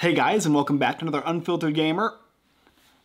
Hey guys, and welcome back to another Unfiltered Gamer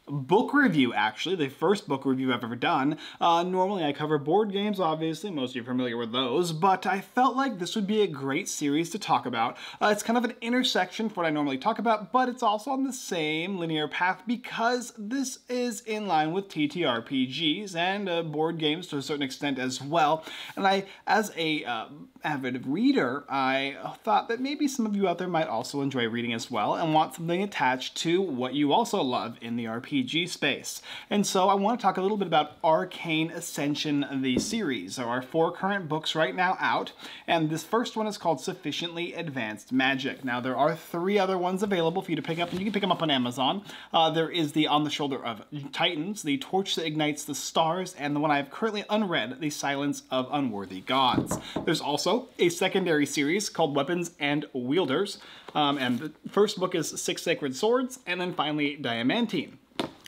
book review, actually, the first book review I've ever done. Uh, normally I cover board games, obviously, most of you are familiar with those, but I felt like this would be a great series to talk about. Uh, it's kind of an intersection for what I normally talk about, but it's also on the same linear path because this is in line with TTRPGs and uh, board games to a certain extent as well. And I, as a uh, avid reader, I thought that maybe some of you out there might also enjoy reading as well and want something attached to what you also love in the RPG RPG space. And so I want to talk a little bit about Arcane Ascension, the series. There are four current books right now out, and this first one is called Sufficiently Advanced Magic. Now, there are three other ones available for you to pick up, and you can pick them up on Amazon. Uh, there is the On the Shoulder of Titans, the Torch that Ignites the Stars, and the one I have currently unread, The Silence of Unworthy Gods. There's also a secondary series called Weapons and Wielders, um, and the first book is Six Sacred Swords, and then finally Diamantine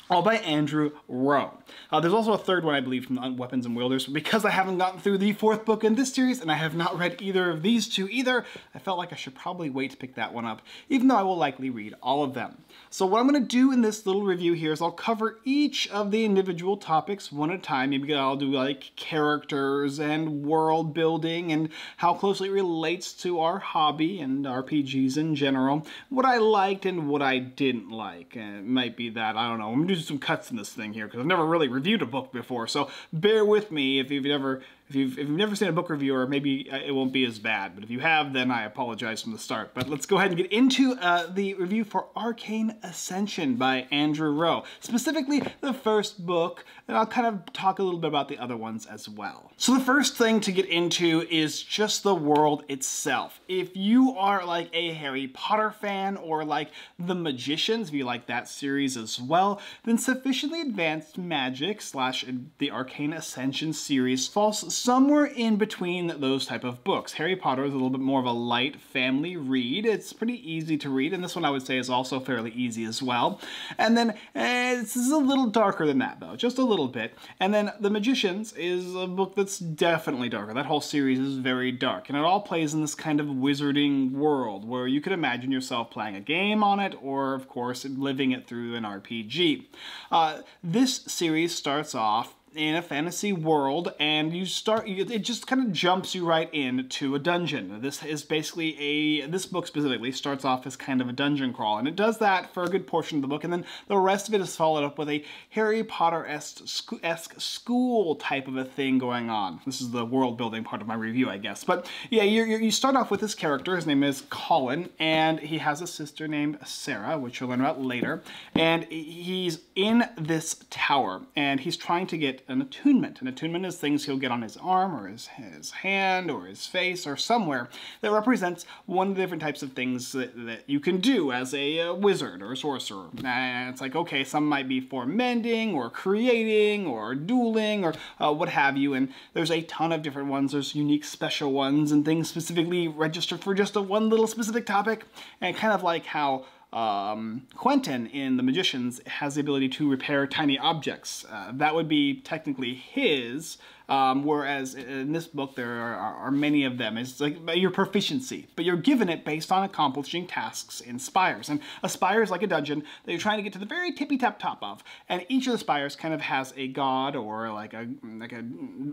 all by Andrew Rowe. Uh, there's also a third one, I believe, from Weapons and Wielders, but because I haven't gotten through the fourth book in this series, and I have not read either of these two either, I felt like I should probably wait to pick that one up, even though I will likely read all of them. So what I'm going to do in this little review here is I'll cover each of the individual topics one at a time. Maybe I'll do like characters and world building and how closely it relates to our hobby and RPGs in general. What I liked and what I didn't like. And it might be that, I don't know, I'm to do some cuts in this thing here because I've never really reviewed a book before. So bear with me if you've ever if you've, if you've never seen a book reviewer, maybe uh, it won't be as bad. But if you have, then I apologize from the start. But let's go ahead and get into uh, the review for Arcane Ascension by Andrew Rowe. Specifically, the first book, and I'll kind of talk a little bit about the other ones as well. So the first thing to get into is just the world itself. If you are like a Harry Potter fan or like The Magicians, if you like that series as well, then Sufficiently Advanced Magic slash the Arcane Ascension series falls somewhere in between those type of books. Harry Potter is a little bit more of a light family read. It's pretty easy to read, and this one I would say is also fairly easy as well. And then eh, it's a little darker than that though, just a little bit. And then The Magicians is a book that's definitely darker. That whole series is very dark, and it all plays in this kind of wizarding world where you could imagine yourself playing a game on it, or of course living it through an RPG. Uh, this series starts off in a fantasy world and you start it just kind of jumps you right into a dungeon. This is basically a this book specifically starts off as kind of a dungeon crawl and it does that for a good portion of the book and then the rest of it is followed up with a harry potter-esque school type of a thing going on. This is the world building part of my review i guess. But yeah you you start off with this character. His name is corin and he has a sister named sarah which you'll learn about later. And he's in this tower and he's trying to get an attunement. An attunement is things he'll get on his arm or his, his hand or his face or somewhere that represents one of the different types of things that, that you can do as a uh, wizard or a sorcerer. And it's like, okay, some might be for mending or creating or dueling or uh, what have you. And there's a ton of different ones. There's unique special ones and things specifically registered for just a one little specific topic. And kind of like how um, Quentin in The Magicians has the ability to repair tiny objects. Uh, that would be technically his, um, whereas in this book, there are, are, many of them. It's like your proficiency, but you're given it based on accomplishing tasks in spires. And a spire is like a dungeon that you're trying to get to the very tippy tap top of. And each of the spires kind of has a god or like a like a,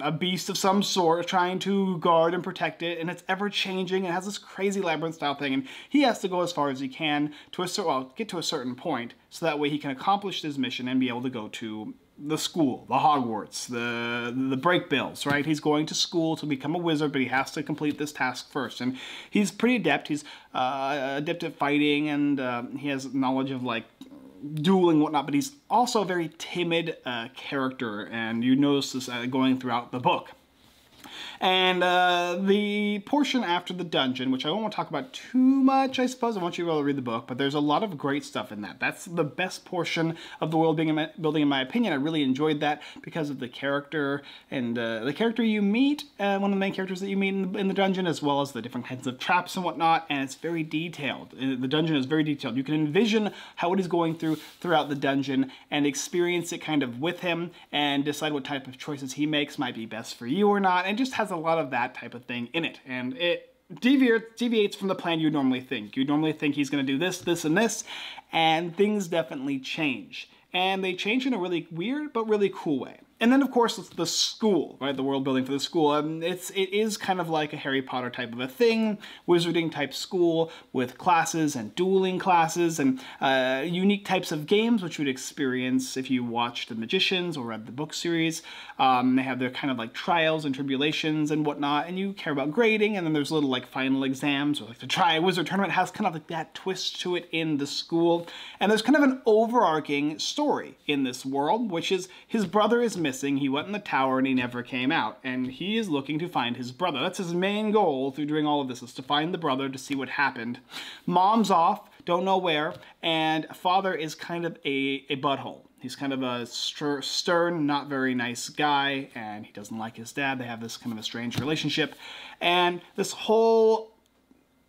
a beast of some sort trying to guard and protect it. And it's ever changing. It has this crazy labyrinth style thing. And he has to go as far as he can to a certain well, get to a certain point so that way he can accomplish his mission and be able to go to the school, the Hogwarts, the the Brakebills, right? He's going to school to become a wizard, but he has to complete this task first. And he's pretty adept. He's uh, adept at fighting, and uh, he has knowledge of like dueling whatnot. But he's also a very timid uh, character, and you notice this uh, going throughout the book. And uh, the portion after the dungeon, which I won't talk about too much, I suppose. I want you to able to read the book, but there's a lot of great stuff in that. That's the best portion of the world building, in my opinion. I really enjoyed that because of the character and uh, the character you meet, uh, one of the main characters that you meet in the, in the, dungeon, as well as the different kinds of traps and whatnot. And it's very detailed. Uh, the dungeon is very detailed. You can envision how it is going through throughout the dungeon and experience it kind of with him and decide what type of choices he makes might be best for you or not. And just has a lot of that type of thing in it. And it deviates, deviates from the plan you normally think. You normally think he's going to do this, this, and this, and things definitely change. And they change in a really weird but really cool way. And then, of course, it's the school, right? The world building for the school. Um, it's it is kind of like a Harry Potter type of a thing, wizarding type school with classes and dueling classes and uh, unique types of games, which you would experience if you watched The Magicians or read the book series. Um, they have their kind of like trials and tribulations and whatnot, and you care about grading. And then there's little like final exams or like the Triwizard Tournament has kind of like that twist to it in the school. And there's kind of an overarching story in this world, which is his brother is missing. He went in the tower and he never came out. And he is looking to find his brother. That's his main goal through doing all of this, is to find the brother to see what happened. Mom's off, don't know where, and father is kind of a, a butthole. He's kind of a stern, not very nice guy, and he doesn't like his dad. They have this kind of a strange relationship. And this whole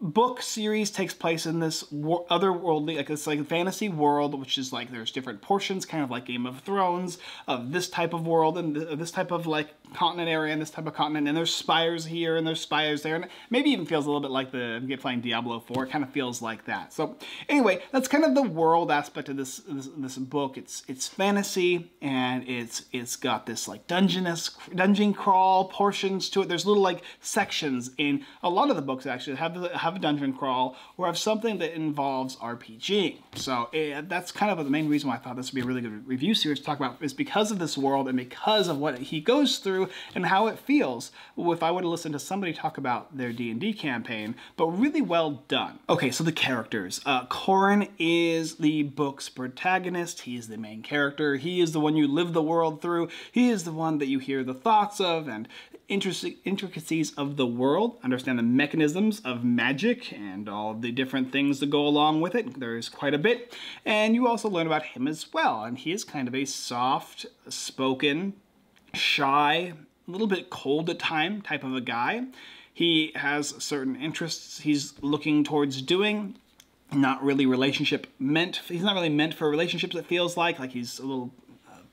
book series takes place in this otherworldly, like it's like a fantasy world, which is like there's different portions, kind of like Game of Thrones, of this type of world and this type of like continent area and this type of continent. And there's spires here and there's spires there, and maybe even feels a little bit like the get playing Diablo 4. It kind of feels like that. So anyway, that's kind of the world aspect of this this, this book. It's it's fantasy and it's it's got this like dungeonous dungeon crawl portions to it. There's little like sections in a lot of the books actually have have a dungeon crawl or have something that involves RPG. So uh, that's kind of the main reason why I thought this would be a really good review series to talk about is because of this world and because of what he goes through and how it feels if I were to listen to somebody talk about their D&D campaign, but really well done. Okay, so the characters. Uh, Corin is the book's protagonist. He is the main character. He is the one you live the world through. He is the one that you hear the thoughts of and intricacies of the world, understand the mechanisms of magic and all the different things that go along with it. There's quite a bit. And you also learn about him as well. And he is kind of a soft spoken, shy, a little bit cold at time type of a guy. He has certain interests he's looking towards doing. Not really relationship meant, he's not really meant for relationships, it feels like. Like he's a little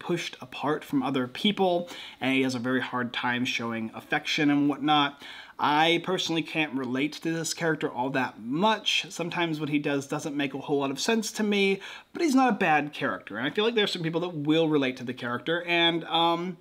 pushed apart from other people, and he has a very hard time showing affection and whatnot. I personally can't relate to this character all that much. Sometimes what he does doesn't make a whole lot of sense to me, but he's not a bad character. And I feel like there's some people that will relate to the character, and um,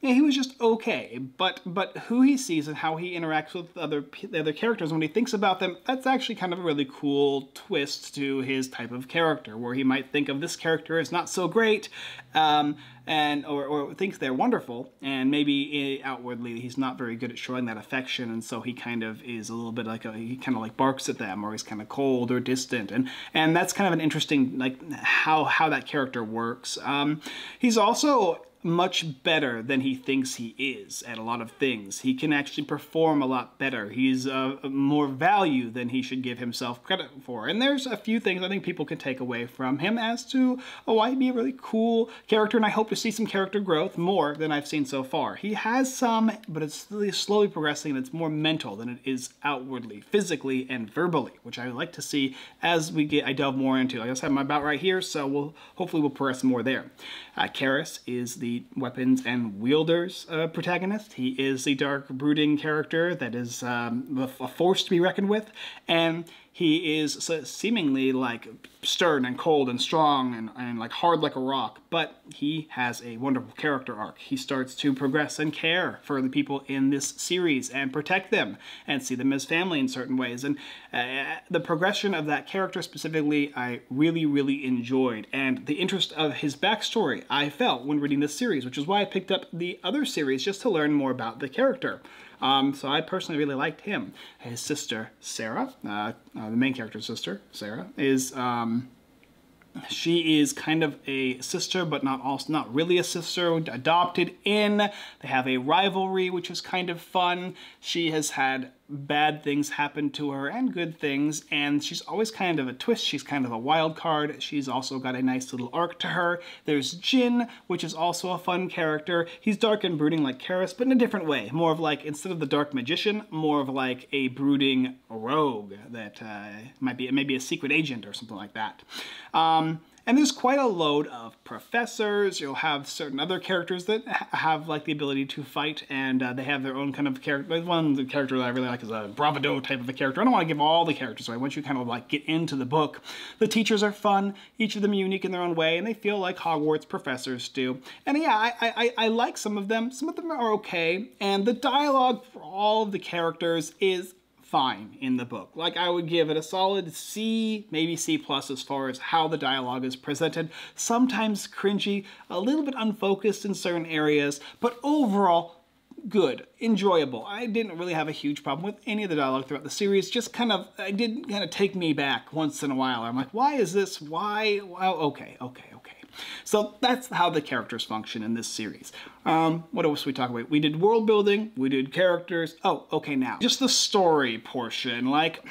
yeah, he was just okay. But but who he sees and how he interacts with other the other characters when he thinks about them, that's actually kind of a really cool twist to his type of character, where he might think of this character as not so great, um, and or, or thinks they're wonderful, and maybe eh, outwardly he's not very good at showing that affection, and so he kind of is a little bit like a, he kind of like barks at them, or he's kind of cold or distant, and and that's kind of an interesting like how how that character works. Um, he's also much better than he thinks he is at a lot of things. He can actually perform a lot better. He's uh, more value than he should give himself credit for. And there's a few things I think people can take away from him as to oh, why he'd be a really cool character, and I hope to see some character growth more than I've seen so far. He has some, but it's slowly progressing, and it's more mental than it is outwardly, physically, and verbally, which I would like to see as we get I delve more into. I just have my about right here, so we'll hopefully we'll progress more there. Uh, Keras is the weapons and wielders uh, protagonist. He is the dark, brooding character that is um, a force to be reckoned with, and he is seemingly like stern and cold and strong and, and like hard like a rock, but he has a wonderful character arc. He starts to progress and care for the people in this series and protect them and see them as family in certain ways. And uh, the progression of that character specifically, I really, really enjoyed. And the interest of his backstory, I felt when reading this series, which is why I picked up the other series just to learn more about the character. Um, so I personally really liked him. His sister, Sarah, uh, uh, the main character's sister, Sarah, is um, she is kind of a sister, but not also not really a sister, adopted in. They have a rivalry, which is kind of fun. She has had bad things happen to her and good things, and she's always kind of a twist. She's kind of a wild card. She's also got a nice little arc to her. There's Jin, which is also a fun character. He's dark and brooding like Keras, but in a different way. More of like, instead of the dark magician, more of like a brooding rogue that uh, might be maybe a secret agent or something like that. Um, And there's quite a load of professors. You'll have certain other characters that have like the ability to fight, and uh, they have their own kind of character. One the character that I really like is a bravado type of a character. I don't want to give all the characters away. Once you kind of like get into the book, the teachers are fun. Each of them unique in their own way, and they feel like Hogwarts professors do. And yeah, I, I, I like some of them. Some of them are okay, and the dialogue for all of the characters is fine in the book. Like I would give it a solid C, maybe C plus as far as how the dialogue is presented. Sometimes cringy, a little bit unfocused in certain areas, but overall good, enjoyable. I didn't really have a huge problem with any of the dialogue throughout the series. Just kind of, it did kind of take me back once in a while. I'm like, why is this? Why? Well, okay, okay, okay. So that's how the characters function in this series. Um, what else we talk about? We did world building, we did characters. Oh, okay, now just the story portion. Like,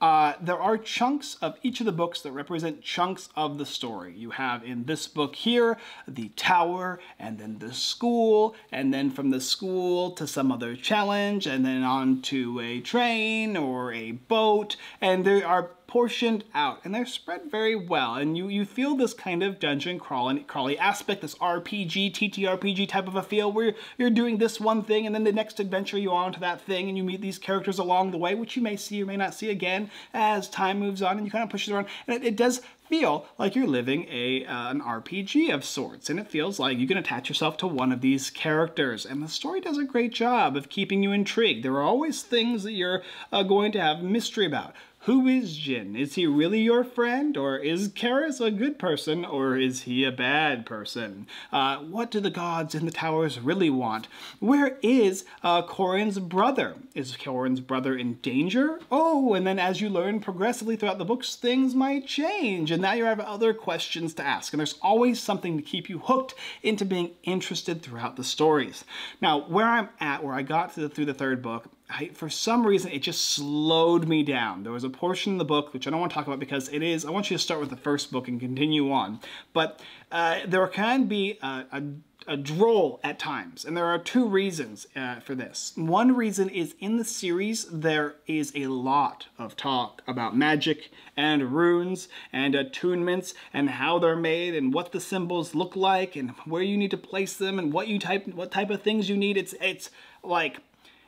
uh, there are chunks of each of the books that represent chunks of the story. You have in this book here the tower, and then the school, and then from the school to some other challenge, and then on to a train or a boat, and there are portioned out and they're spread very well and you you feel this kind of dungeon crawling crawly aspect this RPG TTRPG type of a feel where you're doing this one thing and then the next adventure you on to that thing and you meet these characters along the way which you may see or may not see again as time moves on and you kind of push it around and it, it does feel like you're living a uh, an RPG of sorts, and it feels like you can attach yourself to one of these characters. And the story does a great job of keeping you intrigued. There are always things that you're uh, going to have mystery about. Who is Jin? Is he really your friend? Or is Keras a good person? Or is he a bad person? Uh, what do the gods in the towers really want? Where is uh, Corin's brother? Is Corin's brother in danger? Oh, and then as you learn progressively throughout the books, things might change. And now you have other questions to ask. And there's always something to keep you hooked into being interested throughout the stories. Now, where I'm at, where I got the, through the third book, I, for some reason, it just slowed me down. There was a portion in the book, which I don't want to talk about because it is, I want you to start with the first book and continue on. But uh, there can be a, a, a, droll at times, and there are two reasons uh, for this. One reason is in the series, there is a lot of talk about magic and runes and attunements and how they're made and what the symbols look like and where you need to place them and what you type, what type of things you need. It's, it's like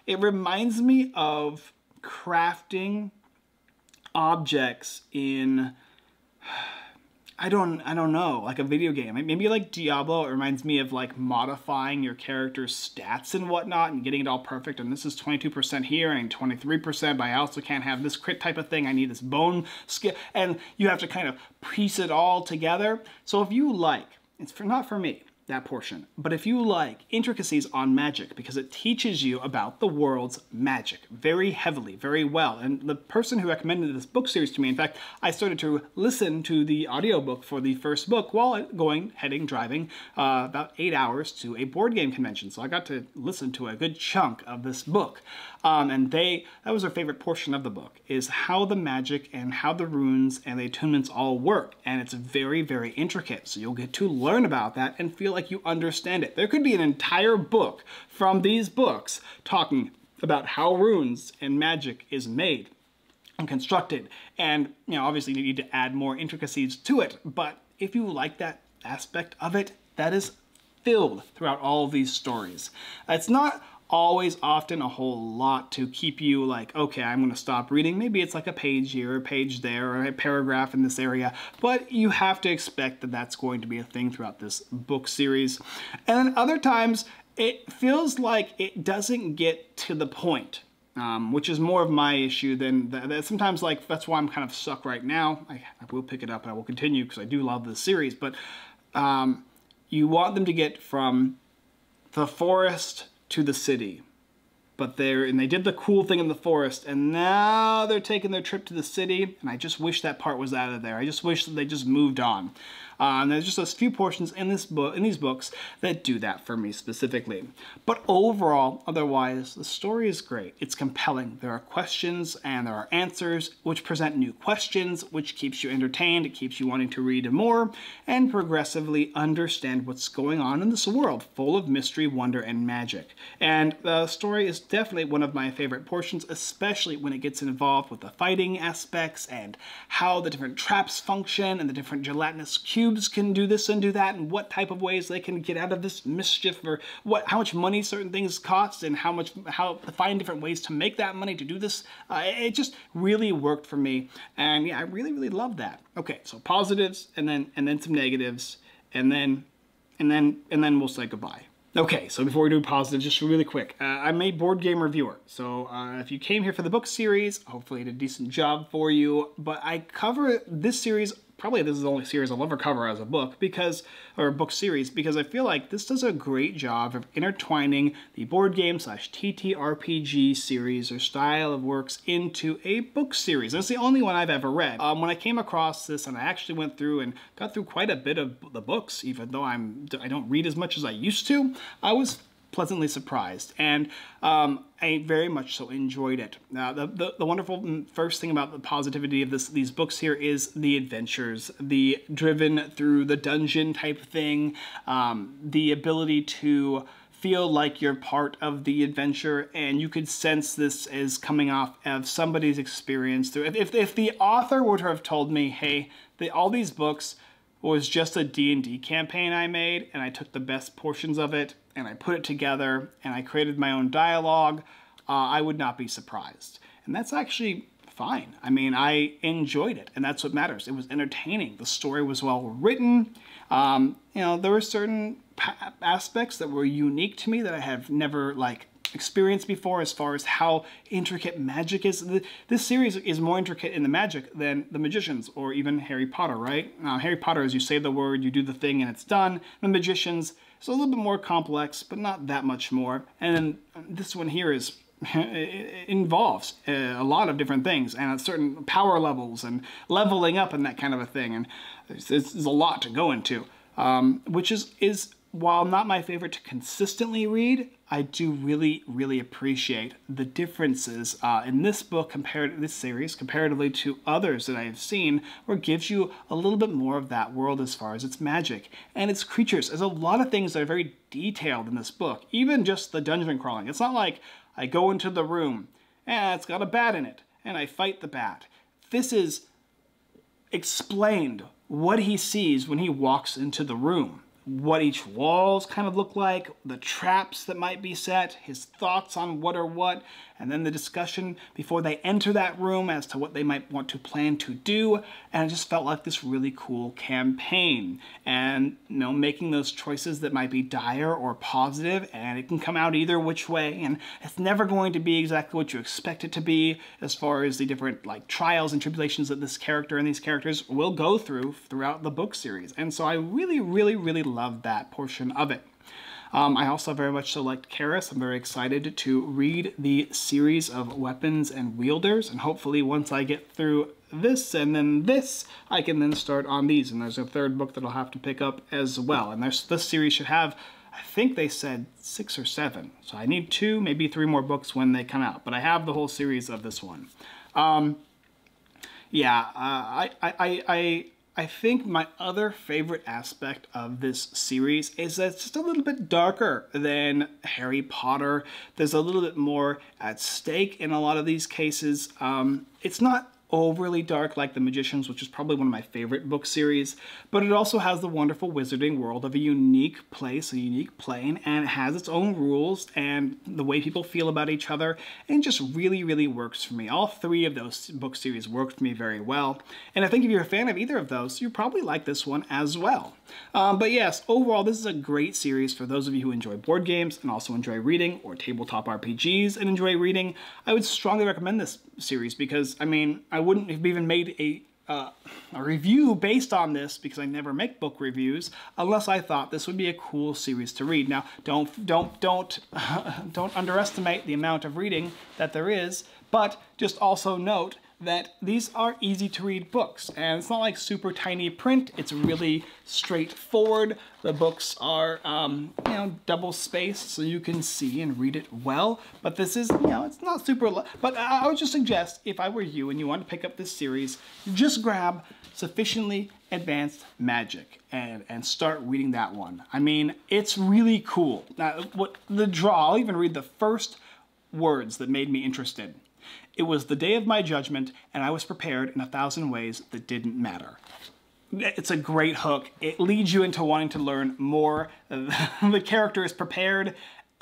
it reminds me of crafting objects in I don't I don't know, like a video game. Maybe like Diablo, it reminds me of like modifying your character's stats and whatnot and getting it all perfect. And this is 22% here and 23%, but I also can't have this crit type of thing. I need this bone skill. And you have to kind of piece it all together. So if you like, it's for not for me, that portion. But if you like intricacies on magic, because it teaches you about the world's magic very heavily, very well. And the person who recommended this book series to me, in fact, I started to listen to the audiobook for the first book while going, heading, driving uh, about eight hours to a board game convention. So I got to listen to a good chunk of this book. Um, and they, that was their favorite portion of the book, is how the magic and how the runes and the attunements all work. And it's very, very intricate. So you'll get to learn about that and feel like you understand it. There could be an entire book from these books talking about how runes and magic is made and constructed. And, you know, obviously you need to add more intricacies to it. But if you like that aspect of it, that is filled throughout all of these stories. It's not always often a whole lot to keep you like, okay, I'm to stop reading. Maybe it's like a page here, a page there, or a paragraph in this area, but you have to expect that that's going to be a thing throughout this book series. And then other times, it feels like it doesn't get to the point. Um, which is more of my issue than that. Sometimes, like, that's why I'm kind of stuck right now. I, I will pick it up and I will continue because I do love this series, but um, you want them to get from the forest to the city. But they're, and they did the cool thing in the forest, and now they're taking their trip to the city, and I just wish that part was out of there. I just wish that they just moved on. Uh, and there's just a few portions in this book, in these books, that do that for me specifically. But overall, otherwise, the story is great. It's compelling. There are questions and there are answers, which present new questions, which keeps you entertained. It keeps you wanting to read more and progressively understand what's going on in this world full of mystery, wonder, and magic. And the story is definitely one of my favorite portions, especially when it gets involved with the fighting aspects and how the different traps function and the different gelatinous cubes can do this and do that and what type of ways they can get out of this mischief or what how much money certain things cost and how much how to find different ways to make that money to do this. Uh, it just really worked for me, and yeah, I really really love that. Okay, so positives and then and then some negatives, and then and then and then we'll say goodbye. Okay, so before we do positive, just really quick, uh, I'm a board game reviewer. So uh, if you came here for the book series, hopefully I did a decent job for you. But I cover this series probably this is the only series I'll ever cover as a book because, or book series, because I feel like this does a great job of intertwining the board game slash TTRPG series or style of works into a book series. It's the only one I've ever read. Um, when I came across this, and I actually went through and got through quite a bit of the books, even though I'm I don't read as much as I used to, I was pleasantly surprised, and um, I very much so enjoyed it. Now, the, the, the, wonderful first thing about the positivity of this these books here is the adventures, the driven through the dungeon type thing, um, the ability to feel like you're part of the adventure and you could sense this as coming off of somebody's experience through if, if, if the author were to have told me hey the, all these books was just a D&D campaign I made and I took the best portions of it and I put it together and I created my own dialogue, uh, I would not be surprised. And that's actually fine. I mean, I enjoyed it, and that's what matters. It was entertaining. The story was well written. Um, you know, there were certain aspects that were unique to me that I have never like experienced before as far as how intricate magic is. This series is more intricate in the magic than The Magicians or even Harry Potter, right? Now, Harry Potter is you say the word, you do the thing, and it's done. The Magicians, it's a little bit more complex, but not that much more. And then this one here is involves uh, a lot of different things and certain power levels and leveling up and that kind of a thing. And there's, a lot to go into, um, which is, is while not my favorite to consistently read, I do really, really appreciate the differences uh, in this book compared to this series, comparatively to others that I have seen, where it gives you a little bit more of that world as far as its magic and its creatures. There's a lot of things that are very detailed in this book, even just the dungeon crawling. It's not like I go into the room and it's got a bat in it and I fight the bat. This is explained what he sees when he walks into the room what each walls kind of look like, the traps that might be set, his thoughts on what or what, and then the discussion before they enter that room as to what they might want to plan to do. And it just felt like this really cool campaign. And, you know, making those choices that might be dire or positive, and it can come out either which way, and it's never going to be exactly what you expect it to be as far as the different, like, trials and tribulations that this character and these characters will go through throughout the book series. And so I really, really, really loved that portion of it. Um, I also very much so liked Keras. I'm very excited to read the series of weapons and wielders, and hopefully once I get through this and then this, I can then start on these. And there's a third book that I'll have to pick up as well. And there's, this series should have, I think they said six or seven. So I need two, maybe three more books when they come out. But I have the whole series of this one. Um, yeah, uh, I, I, I, I think my other favorite aspect of this series is that it's just a little bit darker than Harry Potter. There's a little bit more at stake in a lot of these cases. Um, it's not overly dark like The Magicians, which is probably one of my favorite book series, but it also has the wonderful wizarding world of a unique place, a unique plane, and it has its own rules and the way people feel about each other, and just really, really works for me. All three of those book series worked for me very well, and I think if you're a fan of either of those, you probably like this one as well. Um, but yes, overall, this is a great series for those of you who enjoy board games and also enjoy reading or tabletop RPGs and enjoy reading. I would strongly recommend this series because, I mean, I wouldn't have even made a uh, a review based on this because I never make book reviews unless I thought this would be a cool series to read. Now, don't don't don't don't underestimate the amount of reading that there is, but just also note that these are easy to read books. And it's not like super tiny print. It's really straightforward. The books are um, you know double spaced so you can see and read it well. But this is you know it's not super but I would just suggest if I were you and you want to pick up this series just grab sufficiently advanced magic and and start reading that one. I mean it's really cool. Now what the draw I'll even read the first words that made me interested. It was the day of my judgment, and I was prepared in a thousand ways that didn't matter. It's a great hook. It leads you into wanting to learn more. the character is prepared,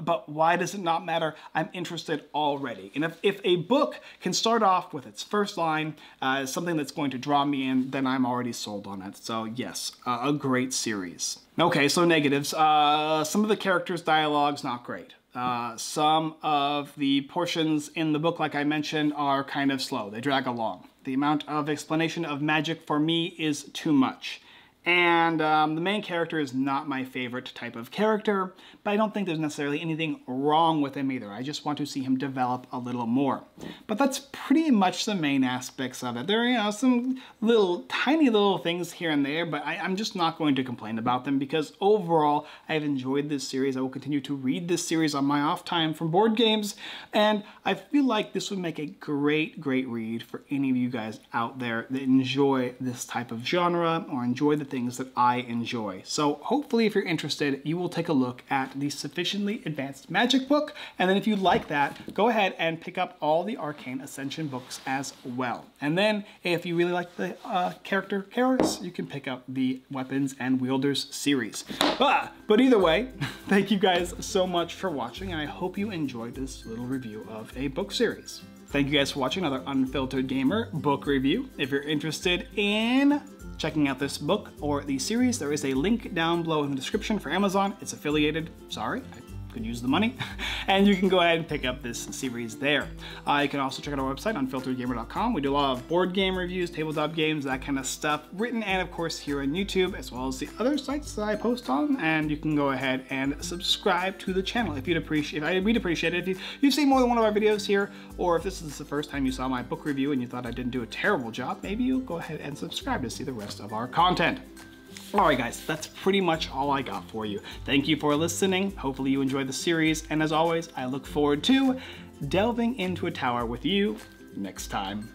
but why does it not matter? I'm interested already. And if, if a book can start off with its first line, uh, something that's going to draw me in, then I'm already sold on it. So yes, uh, a great series. Okay, so negatives. Uh, some of the characters' dialogue's not great. Uh, some of the portions in the book, like I mentioned, are kind of slow. They drag along. The amount of explanation of magic for me is too much. And um, the main character is not my favorite type of character, but I don't think there's necessarily anything wrong with him either. I just want to see him develop a little more. But that's pretty much the main aspects of it. There are you know, some little, tiny little things here and there, but I, I'm just not going to complain about them because overall, I've enjoyed this series. I will continue to read this series on my off time from board games, and I feel like this would make a great, great read for any of you guys out there that enjoy this type of genre or enjoy the things that I enjoy. So hopefully if you're interested, you will take a look at the Sufficiently Advanced Magic book, and then if you like that, go ahead and pick up all the Arcane Ascension books as well. And then if you really like the uh, character Keras, you can pick up the Weapons and Wielders series. Ah, but either way, thank you guys so much for watching, and I hope you enjoyed this little review of a book series. Thank you guys for watching another Unfiltered Gamer book review. If you're interested in checking out this book or the series, there is a link down below in the description for Amazon. It's affiliated. Sorry, could use the money. and you can go ahead and pick up this series there. Uh, you can also check out our website, unfilteredgamer.com. We do a lot of board game reviews, tabletop games, that kind of stuff, written and of course here on YouTube, as well as the other sites that I post on. And you can go ahead and subscribe to the channel if you'd appreciate. If we'd appreciate it if you, you've seen more than one of our videos here, or if this is the first time you saw my book review and you thought I didn't do a terrible job, maybe you'll go ahead and subscribe to see the rest of our content. Alright guys, that's pretty much all I got for you. Thank you for listening. Hopefully you enjoyed the series, and as always, I look forward to delving into a tower with you next time.